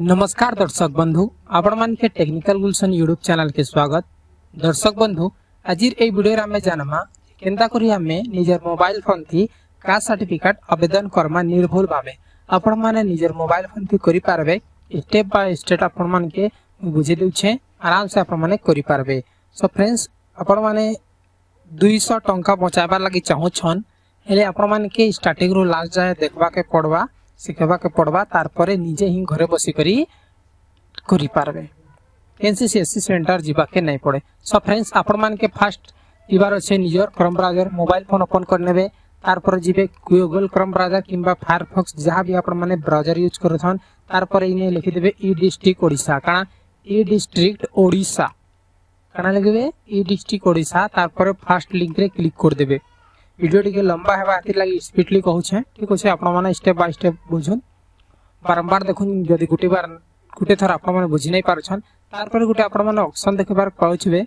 नमस्कार दर्शक बंधु आपण मान के टेक्निकल गुलशन यूट्यूब चैनल के स्वागत दर्शक बंधु आज ए वीडियो रे हमें जानमा केंता करी हमें निजर मोबाइल फोन थी कास्ट सर्टिफिकेट आवेदन करमा निर्भुल भावे आपण माने निजर मोबाइल फोन थी करि पारबे स्टेप बाय स्टेप आपण मान के बुझे देउछे आराम से आपण माने करि पारबे सो फ्रेंड्स শিখবাকে পড়বা তারপরে নিজে হি ঘরে বসিকরি କରିପାରବେ। এনসিসি এসসি সেন্টার যাকে নাই পড়ে সব ফ্রেন্ডস আপন মানকে ফার্স্ট যার অছে নিজের ক্রম ব্রাউজার মোবাইল ফোন ওপন করে নেবে তারপরে যাবে গুগল ক্রম ব্রাউজার কিংবা ফায়ারফক্স যা বি আপন মানে ব্রাউজার ইউজ করছেন তারপরে ইনে লিখে দেবে ই ডিস্ট্রিক্ট ওড়িশা কারণ ই ডিস্ট্রিক্ট ওড়িশা কারণ লিখবে ই ডিস্ট্রিক্ট ওড়িশা তারপরে ফার্স্ট লিঙ্করে ক্লিক করে দেবে ভিডিও টিকে লম্বা হেবা এথির লাগি স্পিডলি কହୁছে ঠিক আছে আপন মানে স্টেপ বাই স্টেপ বুঝুন। বারম্বার দেখুন, যদি গোটে বার, গোটে থর আপন মানে বুঝি নাই পারছন, তারপরে গোটে আপন মানে অপশন দেখিবার পাউছবে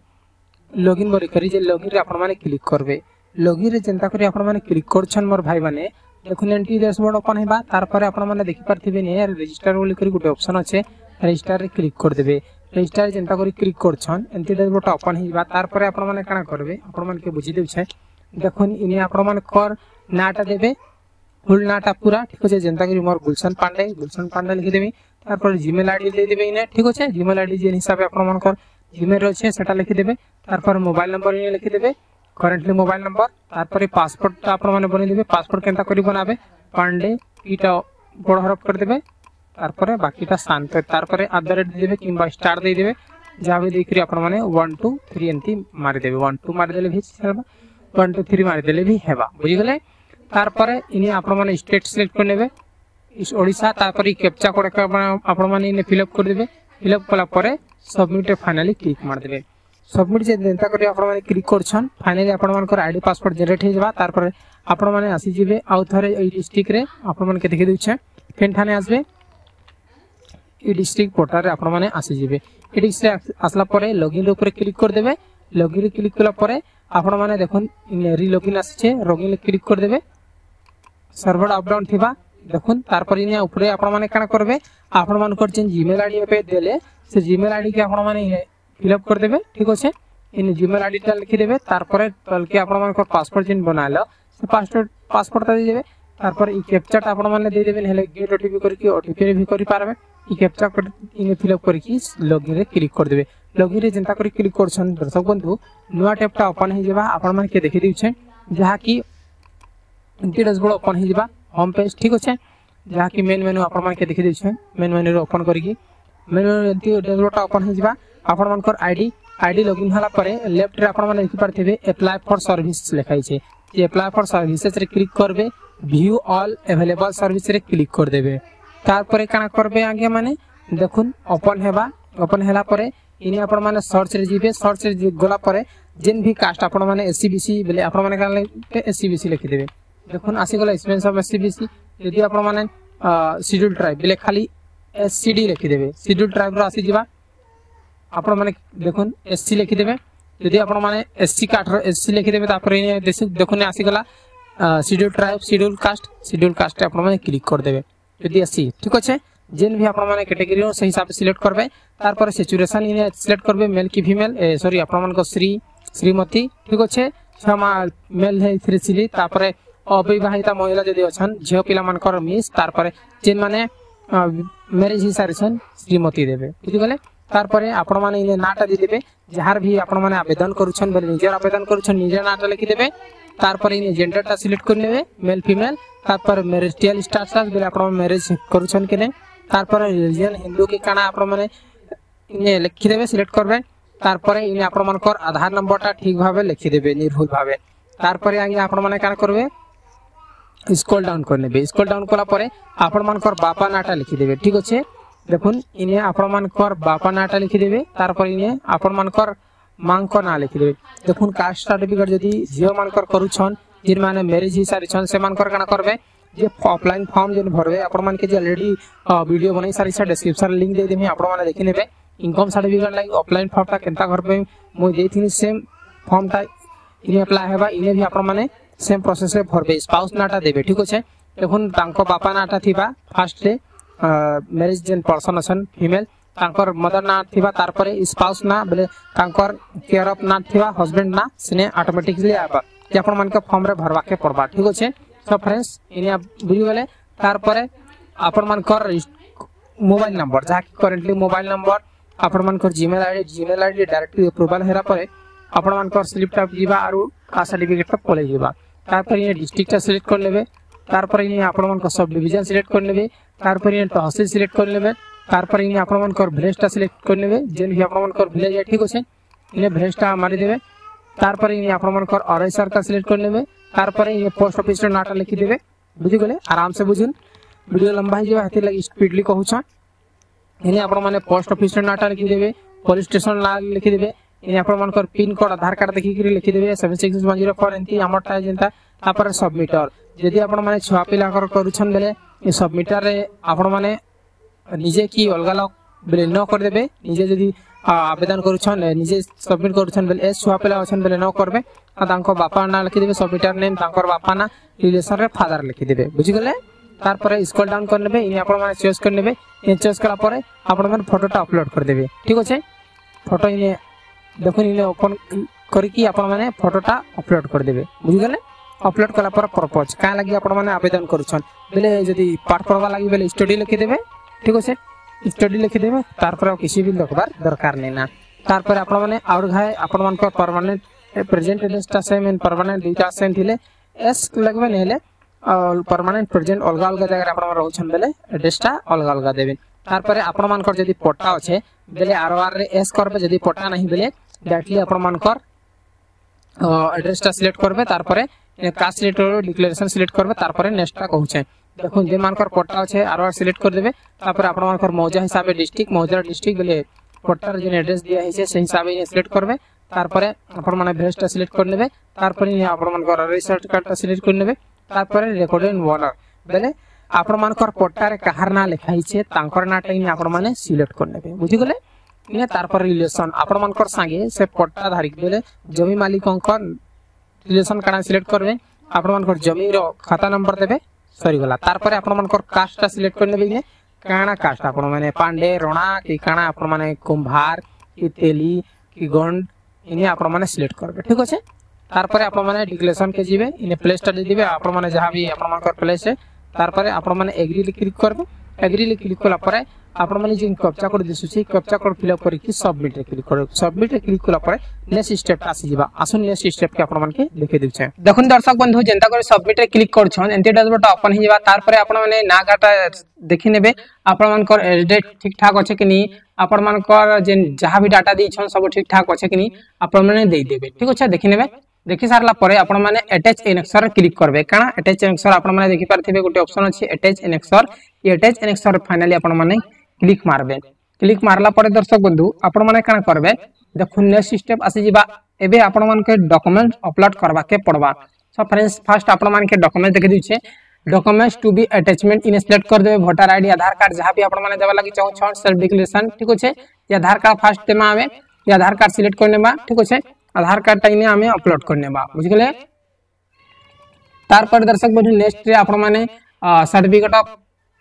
লগইন বলি করি যে লগইন রে আপন মানে ক্লিক করবে। লগইন রে চিন্তা করি আপন মানে ক্লিক করছন মোর ভাই মানে দেখুন এন্ট্রি ড্যাশবোর্ড ওপেন হেবা তারপরে আপন মানে দেখি পারথিবে নে রেজিস্টার বলি করি গোটে অপশন আছে রেজিস্টার রে ক্লিক করে দেবে। রেজিস্টার চিন্তা করি ক্লিক করছন এন্ট্রি ড্যাশবোর্ড ওপেন হেবা তারপরে আপন মানে কানা করবে আপন মানে বুঝি দেউছে। দেখুন, ইনি আক্রমণ কর নাটা দেবে। ফুল নাটা পুরা, ঠিক আছে? যেমতা করি মোর গুলশান পান্ডে গুলশান পান্ডে লিখে দেবি। তারপর জিমেল আইডি দিয়ে দেবে ইনে, ঠিক আছে? জিমেল আইডি যে হিসাবে আক্রমণ কর। জিমেল রয়েছে, সেটা লিখে দেবে। তারপর মোবাইল নম্বর ইনে লিখে দেবে কারেন্টলি মোবাইল নম্বর। তারপরে পাসপোর্টটা আপনার বনাই দেবে। পাসপোর্ট কেনতা করি বনাবে? পান্ডে ইটা বড় হরফ করে দেবে। তারপরে বাকিটা শান্ত। তারপরে আট দ রেট দিয়ে দেবে কিংবা স্টার দিয়ে দেবে। যা বি দিয়ে আপনার ওয়ান টু থ্রি এমতি মারিদেবে ওয়ান টু মারিদেলে ভিজ ওয়ান টু থ্রি মারিদেলে ବି ହେବା ବୁଝିଗଲେ ତାପରେ ଇନେ ଆପଣମାନେ ଷ୍ଟେଟ୍ ସିଲେକ୍ଟ କରିନେବେ ଓଡ଼ିଶା ତାପରେ କ୍ୟାପ୍ଚା କୋଡ଼କୁ ଆପଣମାନେ ଇନେ ଫିଲ୍ଅପ୍ କରିଦେବେ ଫିଲ୍ଅପ୍ କଲା ପରେ ସବମିଟ୍ରେ ଫାଇନାଲି କ୍ଲିକ୍ ମାରିଦେବେ ସବମିଟ୍ ଯଦି ଏନ୍ତା କରି ଆପଣମାନେ କ୍ଲିକ୍ କରୁଛନ୍ ଫାଇନାଲି ଆପଣମାନଙ୍କର ଆଇ ଡ଼ି ପାସପୋର୍ଟ ଜେନେରେଟ୍ ହେଇଯିବା ତାପରେ ଆପଣମାନେ ଆସିଯିବେ ଆଉ ଥରେ ଏଇ ଡିଷ୍ଟ୍ରିକ୍ଟରେ ଆପଣମାନଙ୍କୁ ଦେଖି ଦେଉଛେ ଫେନ୍ ଠାନେ ଆସିବେ ଇ ଡିଷ୍ଟ୍ରିକ୍ଟ ପୋର୍ଟାଲରେ ଆପଣମାନେ ଆସିଯିବେ ଇ ଡିଷ୍ଟ୍ରିକ୍ଟ ଆସିଲା ପରେ ଲଗ୍ଇନ୍ ଉପରେ କ୍ଲିକ୍ କରିଦେବେ ଲଗ୍ଇନ୍ କ୍ଲିକ୍ କଲା ପରେ আপনার মানে দেখুন ইয়ে, রিলগিন আসছে রগিন ক্লিক করে দেবে। সার্ভার আপডাউন ଥିବା দেখুন, তারপরে নিয়ে উপরে আপনার মানে কেন করবে? আপনার যেন জিমেল আইডি এপে দেলে, সে জিমেল আইডিকে আপনার মানে ইয়ে, ফিল আপ করে দেবে, ঠিক আছে? ইন জিমেল আইডিটা লিখিদেবে তারপরে তলকে আপনার মানে পাসপোর্ট যেন বনাইল সে পাসপোর্ট পাসপোর্টটা দিয়ে দেবে, তারপর এই ক্যাপচাটা আপনার মানে দিয়ে দেবেন হলে গেট ওটিপি করে কি ওটিপি ভি করে পারবে। এই ক্যাপচা ইন ফিল আপ করে করি লগইন ক্লিক করে দেবে। লঘুরে যেটা করে ক্লিক করছেন দর্শক বন্ধু নূয়া ট্যাবটা ওপেন হয়ে যাবে আপনার মানে দেখে দিচ্ছে যা কি ড্যাশবোর্ড ওপেন হয়ে যাবে হোম পেজ ঠিক আছে যা কি মেন মেনু আপনার মানে দেখে দিচ্ছে মেন মেনু ওপেন করি মেন মেনু এমনি ড্যাশবোর্ডটা ওপেন হয়ে যাবে আপনার আইডি আইডি লগইন হলা পরে লেফটরে আপনার দেখিপারে এপ্লাই ফর সার্ভিস লেখা হয়েছে এপ্লাই ফর সর্ভিসেসরে ক্লিক করবে ভিউ অল অ্যাভেলেবল সার্ভিস রে ক্লিক করে দেবে তারপরে কানা করবে আগে মানে দেখুন ওপেন হবা ওপেন হলা পরে ଇନେ ଆପଣମାନେ ସର୍ଚ୍ଚରେ ଯିବେ ସର୍ଚ୍ଚରେ ଗଲା ପରେ ଯେନ୍ ଭି କାଷ୍ଟ ଆପଣମାନେ ଏସ୍ ସି ବି ସି ବେଲେ ଆପଣମାନେ କାଣା ଲେଖିବେ ଏସ୍ ସି ବି ସି ଲେଖିଦେବେ ଦେଖୁନ୍ ଆସିଗଲା experience of S C B C ଯଦି ଆପଣମାନେ ସିଡ୍ୟୁଲ୍ ଟ୍ରାଇବ୍ ବେଲେ ଖାଲି ଏସ୍ ସି ଡି ଲେଖିଦେବେ ସିଡ୍ୟୁଲ୍ ଟ୍ରାଇବ୍ର ଆସିଯିବା ଆପଣମାନେ ଦେଖୁନ୍ ଏସ୍ ସି ଲେଖିଦେବେ ଯଦି ଆପଣମାନେ ଏସ୍ ସି କାଷ୍ଟର ଏସ୍ ସି ଲେଖିଦେବେ ତାପରେ ଦେଖୁନ୍ ଆସିଗଲା schedule tribe schedule caste schedule କାଷ୍ଟରେ ଆପଣମାନେ କ୍ଲିକ୍ କରିଦେବେ ଯଦି ଏସ୍ ସି ଠିକ୍ ଅଛେ ଯେନ୍ ଭି ଆପଣମାନେ କ୍ୟାଟେଗୋରି ସେହି ହିସାବରେ ସିଲେକ୍ଟ କରିବେ তারপরে সিচুয়েসন ইনে সিলেক্ট করবে মেল কি ফিমেল সরি আপনার শ্রী শ্রীমতী। ঠিক আছে? ছমা মেল হয়েছিল সিলি তারপরে অবিবাহিতা মহিলা যদি অছেন ঝিও পিলা পিলামানকর মিস তারপরে যে মানে ম্যারেজ হয়েসারিছেন শ্রীমতী দেবে। বুঝিগলে তারপরে আপন মানে ইনে নাটা দিয়ে দেবে, যার ভি আপন মানে আবেদন করছেন বলে নিজের আবেদন করছেন, নিজের নাটা লিখে দেবে। তারপরে ইনে জেন্ডারটা সিলেক্ট করে নেবে মেল ফিমেল তারপরে ম্যারেজ টিয়াল স্টার বলে আপনার ম্যারেজ করছেন কিনে। তারপরে রিলিজিয়ন হিন্দু কি কানা আপনার মানে লিখি দেবে সিলেক্ট করবে। তারপরে ইনে আপন মানকর আধার নম্বরটা ঠিক ভাবে লিখি দেবে নির্ভুল ভাবে তারপরে আপন মানে কানা করবে? স্ক্রল ডাউন করে নেবে। স্ক্রল ডাউন করা পরে আপন মানকর বাপা নাটা লিখি দেবে, ঠিক আছে? দেখুন, ইনে আপন মানকর বাপা নাটা লিখি দেবে, তারপরে ইনে আপন মানকর মাঙ্ক না লিখি দেবে। দেখুন কাস্ট সার্টিফিকেট যদি ঝিও মানকর করুছন যিন ম্যারেজ হি সারিছন সেমানকর কানা করবে? যে অফলাইন ফর্ম যেন ভরবে আপন মানকে যে অলরেডি ভিডিও বনাই সারি সা ডেসক্রিপশন লিংক দেই দেমি আপন মানে দেখি নেবে। ଇନକମ୍ ସାର୍ଟିଫିକେଟ୍ ଲାଗି ଅଫଲାଇନ୍ ଫର୍ମଟା କେନ୍ତା କରିପାରିବି ମୁଇଁ ଦେଇଥିଲି ସେମ୍ ଫର୍ମଟା ଇନେ ଆପ୍ଲାଏ ହେବା ଇନେ ବି ଆପଣମାନେ ସେମ୍ ପ୍ରୋସେସ୍ରେ ଭରବେ ସ୍ପାଉସ୍ ନାଁଟା ଦେବେ ଠିକ୍ ଅଛେ ଦେଖୁନ୍ ତାଙ୍କ ବାପା ନାଁଟା ଥିବା ଫାର୍ଷ୍ଟରେ ମ୍ୟାରେଜ୍ ଯେନ୍ ପର୍ସନ୍ ଅଛନ୍ ଫିମେଲ୍ ତାଙ୍କର ମଦର ନାଁ ଥିବା ତାପରେ ସ୍ପାଉସ୍ ନାଁ ବୋଲେ ତାଙ୍କର କେୟାର ଅଫ୍ ନାଁ ଥିବା ହଜବେଣ୍ଡ ନାଁ ସେନେ ଅଟୋମେଟିକଲି ଆଇବା ଯେ ଆପଣମାନଙ୍କ ଫର୍ମରେ ଭରବାକେ ପଡ଼ବା ଠିକ୍ ଅଛେ ତ ଫ୍ରେଣ୍ଡସ୍ ଇନେ ବୁଝିଗଲେ ତାପରେ ଆପଣମାନଙ୍କର ମୋବାଇଲ ନମ୍ବର ଯାହାକି କରେଣ୍ଟଲି ମୋବାଇଲ ନମ୍ବର ଆପଣମାନଙ୍କର Gmail ID Gmail ID directly approval ହେଲା ପରେ ଆପଣମାନଙ୍କର ସ୍ଲିପ୍ଟା ଯିବା ଆଉ କାଷ୍ଟ ସାର୍ଟିଫିକେଟ୍ଟା ପଳେଇ ଯିବା ତାପରେ ଇଏ ଡିଷ୍ଟ୍ରିକ୍ଟଟା ସିଲେକ୍ଟ କରିନେବେ ତାପରେ ଇଏ ଆପଣମାନଙ୍କ ସବ୍ ଡିଭିଜନ୍ ସିଲେକ୍ଟ କରିନେବେ ତାପରେ ଇଏ ତହସିଲ ସିଲେକ୍ଟ କରିନେବେ ତାପରେ ଇଏ ଆପଣମାନଙ୍କର ଭିଲେଜଟା ସିଲେକ୍ଟ କରିନେବେ ଯେନ୍କି ଆପଣମାନଙ୍କର ଭିଲେଜ ଠିକ୍ ଅଛେ ଇଏ ଭିଲେଜଟା ମାରିଦେବେ ତାପରେ ଇଏ ଆପଣମାନଙ୍କର ଅରଇ ସାର୍ଟା ସିଲେକ୍ଟ କରିନେବେ ତାପରେ ଇଏ ପୋଷ୍ଟ ଅଫିସର ନାଁଟା ଲେଖିଦେବେ ବୁଝିଗଲେ ଆରାମସେ ବୁଝୁନ୍ ଭିଡ଼ିଓ ଲମ୍ବା ହେଇଯିବ ହେଥିର୍ ଲାଗି ସ୍ପିଡ୍ଲି କହୁଛନ୍ এনে আপনার পোস্ট অফিস নাটা লিখি দেবে? পুলিশ স্টেশন না লিখি দেবে। এনে আপনার পিনকোড আধার কার্ড দেখি লিখিদেবে seven six one zero four এমতি আমারটা যেটা তাপরে সবমিটর যদি আপনার মানে ছুয়া পিলাঙ্কর করছেন বেলে, এই সবমিটরে আপনার মানে নিজে কি অলগা লোক বলে ন করে দেবে। নিজে যদি আবেদন করছেন, নিজে সবমিট করছেন বলে, এ ছুয়া পিলা অছেন বলে ন করবে। আর তাঙ্ক বাপা না লিখি লিখিদেবে সবমিটার নেম তাঙ্কর বাপা না রিলেসনরে ফাদার লিখি লিখিদেবে বুঝিগলে তারপরে স্ক্রল ডাউন করে নেবে ইনি আপনার মানে চয়েস করে নেবে ইনি চয়েস করা পরে আপনার মানে ফটোটা আপলোড করে দেবে। ঠিক আছে? ফটো ইনি দেখুন ইনি ওপন করিকি আপনার মানে ফটোটা আপলোড করে দেবে। বুঝিগলে আপলোড কলা পরে পরপজ কাঁ লাগি আপনার মানে আবেদন করছন? বেলে যদি পাঠ পড়বা লাগি বেলে স্টডি লিখিদেবে ঠিক আছে? স্টডি লিখিদেবে তারপরে আর কিছু বি লিখবার দরকার নেই না। তারপরে আপনার মানে আউর ঘায়ে আপনার পারমানেন্ট প্রেজেন্ট এড্রেসটা সেম এন্ড পারমানেন্ট দুইটা সেম থিলে এস লাগবে, নেলে परमानेंट प्रेजेंट अलग अलग जगह आपण रहउछन बेले एड्रेसटा अलग अलग देबे तारपरे आपण मानकर जदी पट्टा अछि बेले आरआर रे एस करबे जदी पट्टा नहीं बेले डायरेक्टली आपण मानकर एड्रेसटा सिलेक्ट करबे तारपरे कास्ट सिलेक्ट डिक्लेरेशन सिलेक्ट करबे तारपरे नेक्स्टटा कहउछे দেখুন যে মানকর পট্টা আছে আর আর সিলেক্ট করে দেবে তারপরে আপনার মানকর মৌজা হিসাবে ডিস্ট্রিক্ট মৌজা ডিস্ট্রিক্ট বলে পট্টার যে এড্রেস দিয়া হয়েছে সেই হিসাবে সিলেক্ট করবে তারপরে আপনার মানে ভেজটা সিলেক্ট করে নেবে তারপরে আপনার মানকর রিসার্চ কার্ডটা সিলেক্ট করে নেবে তারপরে রেকর্ডেড ওয়ানার বেলে ଆପଣ ମାନଙ୍କର ପଟ୍ଟାରେ କାହାର ନାଁ ଲେଖା ହେଇଛେ ତାଙ୍କର ନାଁଟା ହିଁ ଆପଣ ମାନେ ସିଲେକ୍ଟ କରିନେବେ ବୁଝିଗଲେ ଇନେ ତାରପରେ ରିଲେସନ ଆପଣ ମାନଙ୍କର ସାଙ୍ଗେ ସେ ପଟ୍ଟା ଧାରିକି ବେଲେ ଜମି ମାଲିକଙ୍କ ରିଲେସନ କାଣା ସିଲେକ୍ଟ କରିବେ ଆପଣ ମାନଙ୍କର ଜମିର ଖାତା ନମ୍ବର ଦେବେ ସରିଗଲା ତାରପରେ ଆପଣ ମାନଙ୍କର କାଷ୍ଟଟା ସିଲେକ୍ଟ କରିନେବେ ଇନେ କାଣା କାଷ୍ଟ ଆପଣ ମାନେ ପାଣ୍ଡେ ରଣା କି କାଣା ଆପଣ ମାନେ କୁମ୍ଭାର କି ତେଲି କି ଗଣ୍ଡ ଇନେ ଆପଣ ମାନେ ସିଲେକ୍ଟ କରିବେ ଠିକ ଅଛି তারপরে আপনার ডিক্লেরেশন কে যাবে ইনে প্লেসটা দিয়ে দিবে, আপনার যা বি আপনার প্লেস তারপরে আপনার এগ্রি ক্লিক করবে। এগ্রি ক্লিক কলা পরে আপনার যে কপচা কোড দিশুছি কপচা কোড ফিল আপ করি সবমিট রে ক্লিক করবে। সবমিট রে ক্লিক কলা পরে নেক্সট স্টেপটা আসি যাবা। আসুন নেক্সট স্টেপ কে আপনার দেখে দিচ্ছে। দেখুন দর্শক বন্ধু যেটা করে সবমিট রে ক্লিক করছন এমতি ড্যাশবোর্ড ওপেন হয়ে যাবা। তারপরে আপনার মানে না গাটা দেখি নেবে, আপনার এডেট ঠিক ঠাক আছে কি নি, আপনার যে যাহা বি ডাটা দিয়েছন, সব ঠিক ঠাক আছে কি নি আপনার মানে দেই দেবে ঠিক আছে দেখি নেবে দেখি সারা পরে আপনার মানে আটাচ এনেক্সর ক্লিক করবে কারণ আটাচ এনেক্সর আপনার মানে দেখি পারথিবে গোটে অপশন আছে আটাচ এনেক্সর এই আটাচ এনেক্সর ফাইনালি আপনার মানে ক্লিক মারবে ক্লিক মারলা পরে দর্শক বন্ধু আপনার মানে কানা করবে দেখুন নেক্সট স্টেপ আসি যা এবে আপনার মানে ডকুমেন্ট অপলোড করবাকে পড়বা সো ফ্রেন্ডস ফার্স্ট আপনার মানে ডকুমেন্ট দেখে দিচ্ছে documents to B attachment in select कर देबे वोटर आईडी आधार कार्ड जहां भी आपण माने देबा लागि चाहो छन सेल्फ डिक्लेरेशन ठीक होचे ये आधार कार्ड फर्स्ट तेमा आवे ये आधार कार्ड सिलेक्ट करने बा ठीक होचे আধার কার্ডটা ইনে আমি অপলোড করে নেবা বুঝিগলে তারপরে দর্শক বন্ধু নেক্সট রে আপন মানে certificate of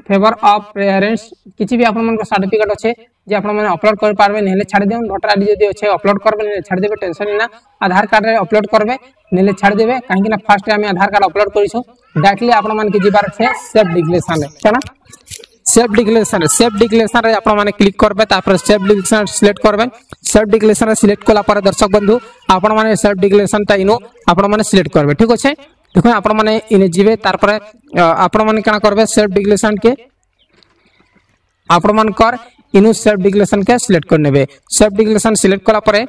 favour of preference কিছু বি আপন মানক সার্টিফিকেট আছে, যে আপন মানে অপলোড করে পারবে, নেলে ছাড়ি দেবেন ভোটার আইডি যদি আছে অপলোড করবে, নেলে ছাড়ি দেবে টেনশন না, আধার কার্ড রে অপলোড করবে, নেলে ছাড়ি দেবে কাহিকি না ফার্স্ট আমি আধার কার্ড অপলোড করিছো ডাইরেক্টলি আপন মানে যাবার আছে সেভ ডিক্লেরেশন কেনা সেফ ডিক্লেরেশন সেফ ডিক্লেরেশন আপনার ক্লিক করবে, তারপরে সেফ ডিক্লেরেশন সিলেক্ট করবে সেফ ডিক্লেরেশন সিলেক্ট কলা পরে দর্শক বন্ধু, আপনার সেফ ডিক্লেরেশনটা ইনু, আপনার সিলেক্ট করবে, ঠিক আছে? দেখুন, আপনার মানে ইনে যাবে, তারপরে আপনার মানে কেন করবে সেফ ডিক্লেরেশন কে আপনার ইনু সেফ ডিক্লেরেশন কে সিলেক্ট করে নেবে। সেফ ডিক্লেরেশন সিলেক্ট কলা পরে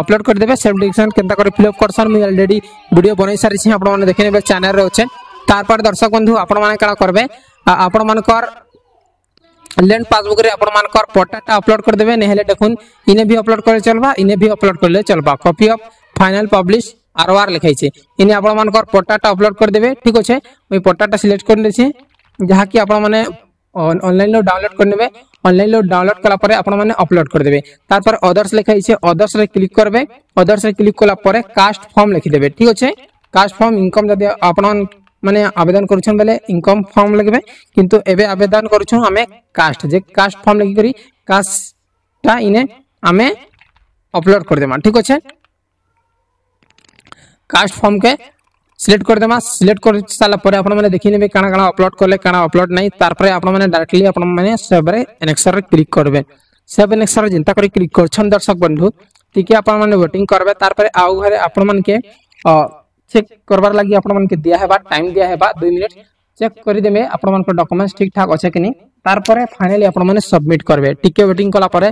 অপলোড করে দেবে। সেফ ডিক্লেরেশন কেনতা করে ফিল আপ করছেন। মুই অলরেডি ভিডিও বনাই সারিছি, আপনার মানে দেখে নেবে চ্যানেল রে অছে তারপরে দর্শক বন্ধু, আপনার কেন করবে? আপনার ল্যান্ড পাসবুকরে আপনার পটাটা অপলোড করেদেবে নহলে দেখুন ইনে ভি অপলোড করে চলবা ইনে ভি অপলোড করলে চলবা কপি অফ ফাইনাল পব্লিশ আর ওয়ার লিখাইছে ইনে আপনার পটাটা অপলোড করেদেবে ঠিক আছে মুই পটাটা সিলেক্ট করে দিয়েছি যা কি আপনার মানে অনলাইন ডাউনলোড করে নেবে অনলাইন ডাউনলোড কলা পরে আপনার মানে অপলোড করে দেবে তারপর অদর্স লেখা হয়েছে অদর্স রে ক্লিক করবে অদর্স রে ক্লিক কলা পরে কাস্ট ফর্ম লিখি দেবে ঠিক আছে কাস্ট ফর্ম ইনকম যদি আপনার মানে আবেদন করছেন বলে ইনকম ফর্ম লাগবে। কিন্তু এবে আবেদন করছুঁ আমি কাস্ট যে কাস্ট ফর্ম লাগি করি কাস্টটা ইনে আমি অপলোড করে দেবা। ঠিক আছে? কাস্ট ফর্মকে সিলেক্ট করে করেদেমা সিলেক্ট করে সারা পরে আপনার মানে দেখি নেবে কানা কানা অপলোড করলে, কানা অপলোড নাই, তারপরে আপনার ডাইরেক্টলি আপনার সেভরে এনেক্সরে ক্লিক করবে। সেভ এনেক্সরে চিন্তা করে ক্লিক করছেন দর্শক বন্ধু টিকি আপনার ভোটিং করবে। তারপরে আউ ঘরে আপনার চেক করবার লাগি আপনাদের দিয়া হবা টাইম দিয়া হবা দুই মিনিট চেক করিদেবে আপনার ডকুমেন্টস ঠিকঠাক অছে কি তারপরে ফাইনালি আপনার সবমিট করবে। টিকে ওয়েটিং কলা পরে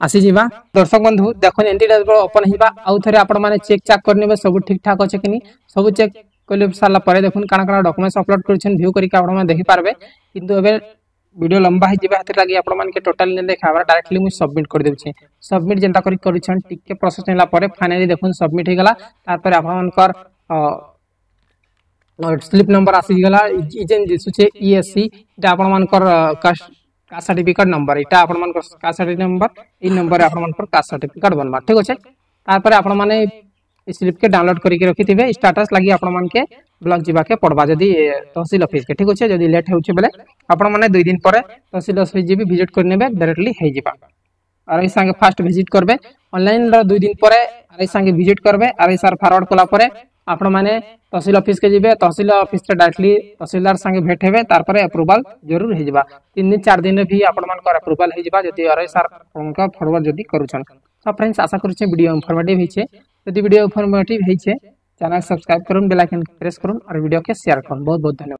আসিযা দর্শক বন্ধু, দেখুন এন্ট্রি ড্যাশবোর্ড ওপেন হইবা, আউ থরে আপনার চেক চাক করে নেবে, সব ঠিকঠাক অছে কি সব চেক করে সারা পরে দেখুন কানা কানা ডকুমেন্টস অপলোড করছেন ভিউ করি আপনার দেখিপারবে কিন্তু এবে ভিডিও লম্বা হয়ে যাবে হাতের লাগে আপনার টোটাল নিয়ে দেখাবার ডাইরেক্টলি মুই সবমিট করে দেছি সবমিট যেটা করি করছেন, টিকে প্রসেস নেলা পরে ফাইনালি দেখুন সবমিট হয়ে গলা। তারপরে আপনার স্লিপ নম্বর আসিগলা। যেন দিশুছে ইএসসি এটা আপনার কাস্ট কাস্ট সার্টিফিকেট নম্বর এটা আপনার কাস্ট সার্টিফিকেট নম্বর এই নম্বরে আপনার কাস্ট সার্টিফিকেট বনবা। ঠিক আছে? তারপরে আপনার মানে স্লিপ ডাউনলোড করিকি রখিথিবে স্ট্যাটাস লাগি আপনার ব্লক যাকে পড়বা যদি তহসিল অফিস কে। ঠিক আছে? যদি লেট হচ্ছে বেলে আপনার মানে দুই দিন পরে তহসিল অফিস যাবি ভিজিট করে নেবে ডাইরেক্টলি হয়ে যাবা আর এই সঙ্গে ফার্স্ট ভিজিট করবে অনলাইন দুই দিন পরে আর এই সঙ্গে ভিজিট করবে আর এই সার ফরওয়ার্ড কলা পরে ଆପଣମାନେ ତହସିଲ ଅଫିସକେ ଯିବେ ତହସିଲ ଅଫିସରେ ଡାଇରେକ୍ଟଲି ତହସିଲଦାର ସାଙ୍ଗେ ଭେଟ ହେବେ ତାପରେ ଆପ୍ରୁଭାଲ ଜରୁର ହେଇଯିବା ତିନି ଚାରି ଦିନରେ ବି ଆପଣମାନଙ୍କର ଆପ୍ରୁଭାଲ ହେଇଯିବା ଯଦି ଆର୍ଆଇ ସାର୍ ଆପଣଙ୍କ ଫରୱାର୍ଡ ଯଦି କରୁଛନ୍ ତ ଫ୍ରେଣ୍ଡସ୍ ଆଶା କରୁଛି ଭିଡ଼ିଓ ଇନଫର୍ମେଟିଭ ହେଇଛେ ଯଦି ଭିଡ଼ିଓ ଇନଫର୍ମେଟିଭ ହେଇଛେ चैनल सब्सक्राइब करूँ बेल आइकन प्रेस करूँ और वीडियो के शेयर करूँ बहुत बहुत धन्यवाद